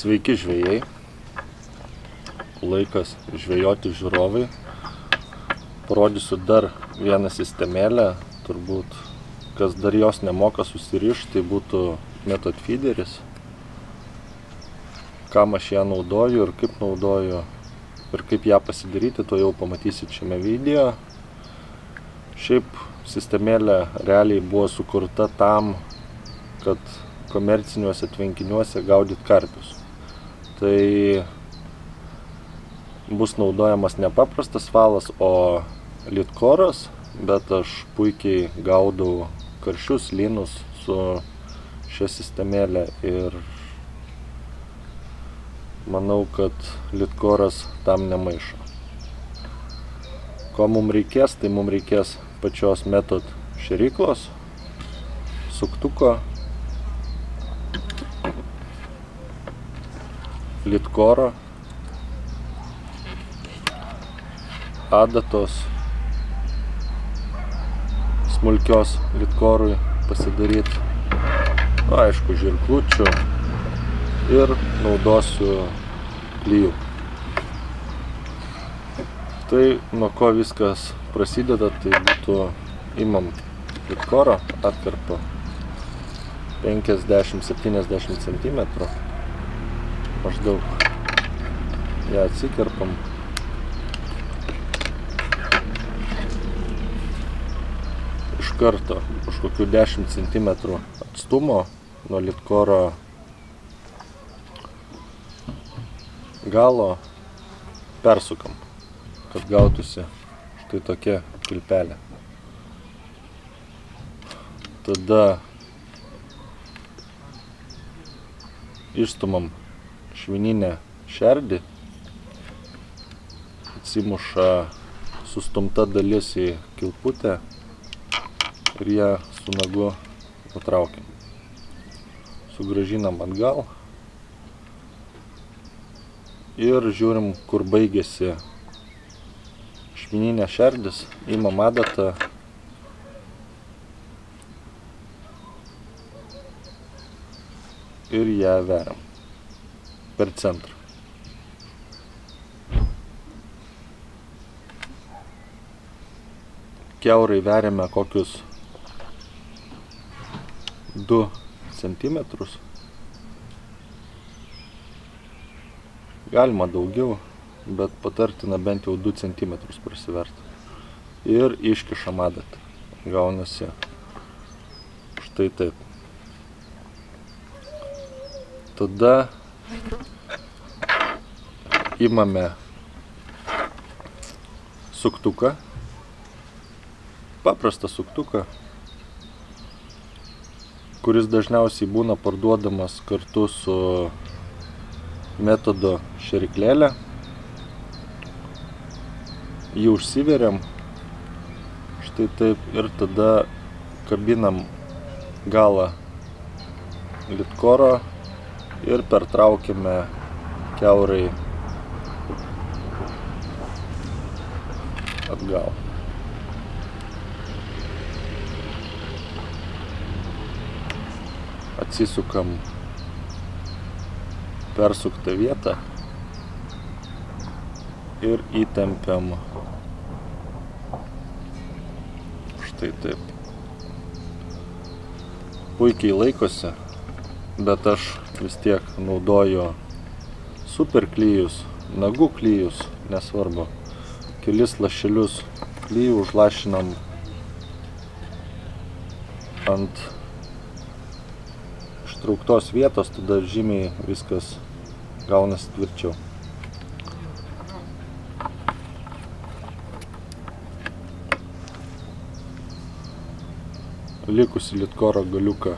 Sveiki žvėjai. Laikas žvėjoti žiūrovai. Parodysiu dar vieną sistemėlę. Turbūt, kas dar jos nemoka susirišti, tai būtų method feederis. Kam aš ją naudoju ir kaip naudoju ir kaip ją pasidaryti, to jau pamatysit šiame video. Šiaip sistemėlė realiai buvo sukurta tam, kad komerciniuose tvenkiniuose gaudyt karpius. Tai bus naudojamas ne paprastas valas, o litkoras, bet aš puikiai gaudau karšius lynus su šia sistemėlė ir manau, kad litkoras tam nemaišo. Ko mums reikės, tai mums reikės pačios metod šeriklos, suktuko, litkoro, adatos, smulkios litkorui pasidaryti, nu, aišku, žirklučių ir naudosiu klyjų. Tai nuo ko viskas prasideda, tai būtų imam litkoro atkarpą 50-70 cm maždaug ją atsikerpam iš karto už kokių 10 cm atstumo nuo litkoro galo persukam, kad gautųsi štai tokia kilpelė. Tada išstumam švininę šerdį, atsimuša sustumta dalis į kilputę ir ją su nagu patraukiam. Sugražinam atgal ir žiūrim, kur baigėsi švininė šerdis, imam adatą ir ją veriam per centrą. Keurai veriame kokius 2 cm. Galima daugiau, bet patartina bent jau 2 cm prasiverti. Ir iškišam adatą. Gaunasi štai taip. Tada imame suktuką, paprastą suktuką, kuris dažniausiai būna parduodamas kartu su metodo šeriklėlė. Jį užsiveriam, štai taip, ir tada kabinam galą litkoro ir pertraukiame keurai atgal. Atsisukam persuktą vietą ir įtempiam štai taip. Puikiai laikosi, bet aš vis tiek naudoju super klyjus, nagų klyjus, nesvarbu. Kelis lašelius klyjų užlašinam ant ištrauktos vietos, tada žymiai viskas gaunasi tvirčiau. Likusi litkoro galiuką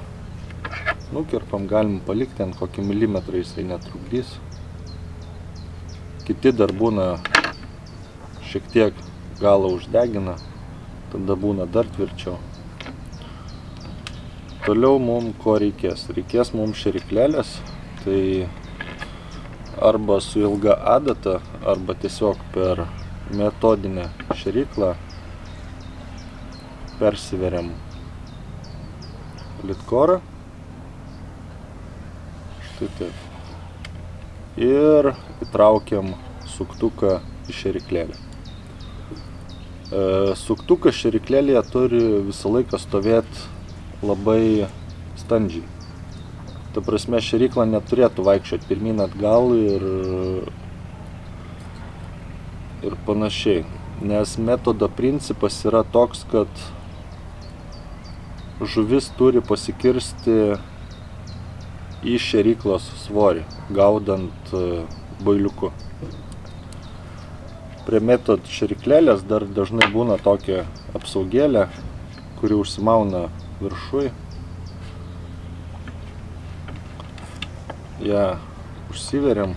nukerpam, galim palikti ant kokį milimetrą, jisai netrukdys. Kiti dar būna šiek tiek galą uždegina, tada būna dar tvirčiau. Toliau mums ko reikės? Reikės mums šeriklelės, tai arba su ilga adata, arba tiesiog per metodinę šeriklą persiveriam litkorą. Štai taip. ir įtraukiam suktuką į šeriklėlį. E, suktukas šeriklėlėje turi visą laiką stovėti labai standžiai. Ta prasme, šerikla neturėtų vaikščioti pirmin atgal ir, ir panašiai. Nes metodo principas yra toks, kad žuvis turi pasikirsti į šeriklos svorį, gaudant e, bailiuku. Prie metod šeriklėlės dar dažnai būna tokia apsaugėlė, kuri užsimauna viršui. Ja užsiveriam.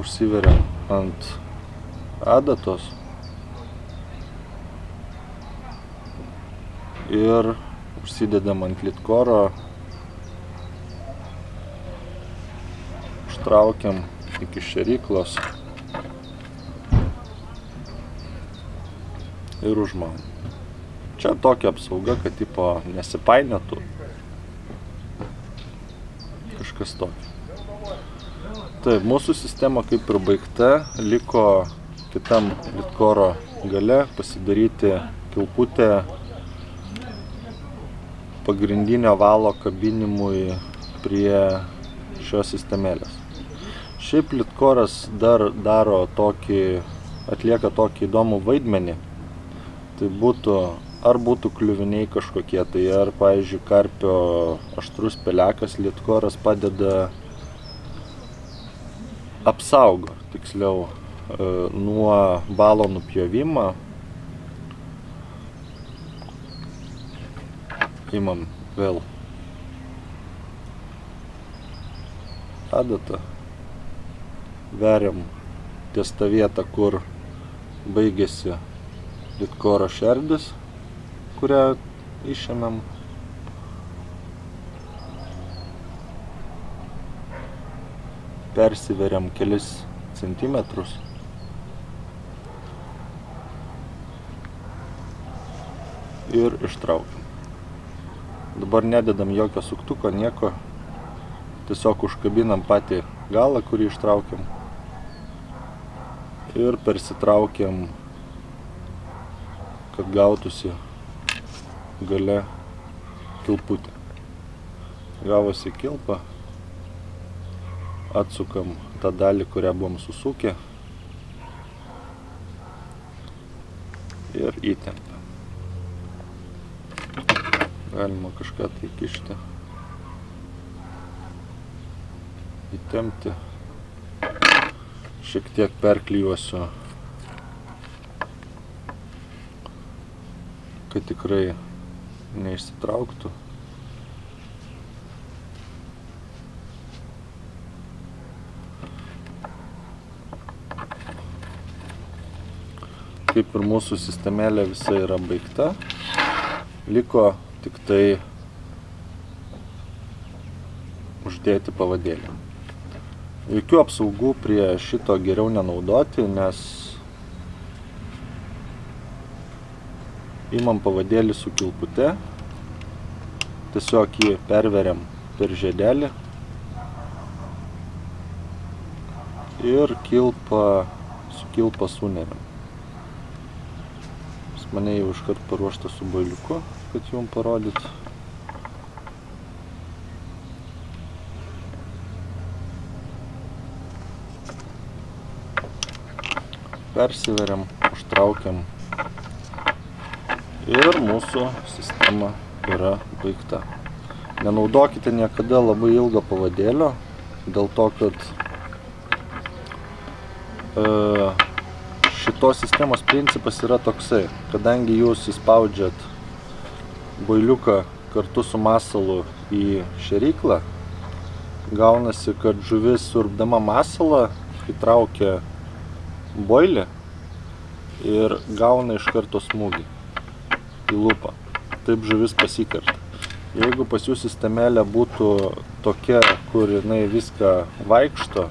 Užsiveriam ant adatos. ir užsidedam ant litkoro, užtraukiam iki šeryklos ir užmaunam. Čia tokia apsauga, kad tipo nesipainėtų. Kažkas tokio. Taip, mūsų sistema kaip ir baigta, liko kitam litkoro gale pasidaryti kilputę pagrindinio valo kabinimui prie šios sistemėlės. Šiaip litkoras dar daro tokį, atlieka tokį įdomų vaidmenį. Tai būtų, ar būtų kliuviniai kažkokie, tai ar, pavyzdžiui, karpio aštrus pelekas litkoras padeda apsaugo, tiksliau, e, nuo balo nupjovimo. Imam vėl. Adatą, veriam ties tą vietą, kur baigėsi litkoro šerdis, kurią išėmėm. Persiveriam kelis centimetrus. Ir ištraukiam. Dabar nededam jokio suktuko, nieko. Tiesiog užkabinam patį galą, kurį ištraukiam. Ir persitraukiam, kad gautųsi gale kilputė. Gavosi kilpa. Atsukam tą dalį, kurią buvom susukę. Ir įtempiam galima kažką tai kišti, įtempti. Šiek tiek perklyjuosiu, kad tikrai neišsitrauktų. Kaip ir mūsų sistemėlė visa yra baigta, liko tik tai uždėti pavadėlį. Jokių apsaugų prie šito geriau nenaudoti, nes imam pavadėlį su kilpute, tiesiog jį perveriam per žiedelį ir kilpą su kilpą suneriam. Pas mane jau iškart paruošta su bailiuku kad jum parodyt. Persiveriam, užtraukiam ir mūsų sistema yra baigta. Nenaudokite niekada labai ilgo pavadėlio, dėl to, kad e, šitos sistemos principas yra toksai, kadangi jūs įspaudžiat bailiuką kartu su masalu į šeriklą, gaunasi, kad žuvis surpdama masalą įtraukia boilį ir gauna iš karto smūgį į lūpą. Taip žuvis pasikerta. Jeigu pas jūs sistemelė būtų tokia, kur jinai viską vaikšto,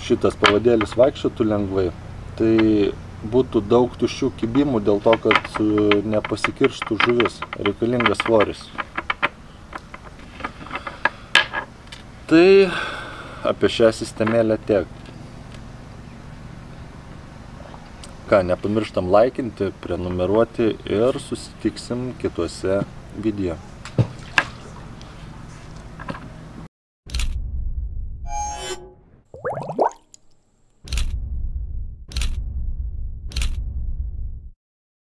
šitas pavadėlis vaikščiotų lengvai, tai būtų daug tuščių kibimų dėl to, kad nepasikirštų žuvis, reikalingas svoris. Tai apie šią sistemėlę tiek. Ką, nepamirštam laikinti, prenumeruoti ir susitiksim kituose video.